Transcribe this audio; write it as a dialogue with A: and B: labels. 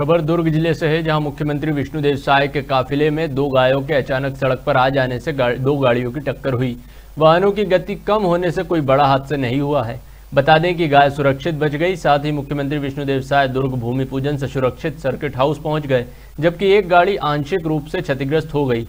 A: खबर दुर्ग ज़िले से है जहाँ मुख्यमंत्री विष्णुदेव साय के काफिले में दो गायों के अचानक सड़क पर आ जाने से गा, दो गाड़ियों की टक्कर हुई। वाहनों की गति कम होने से कोई बड़ा हादसा नहीं हुआ है। बता दें कि गाय सुरक्षित बच गई साथ ही मुख्यमंत्री विष्णुदेव साय दुर्ग भूमि पूजन से सुरक्षित सर्किट हाउस पहुँच गए जबकि एक गाड़ी आंशिक रूप से क्षतिग्रस्त हो गई।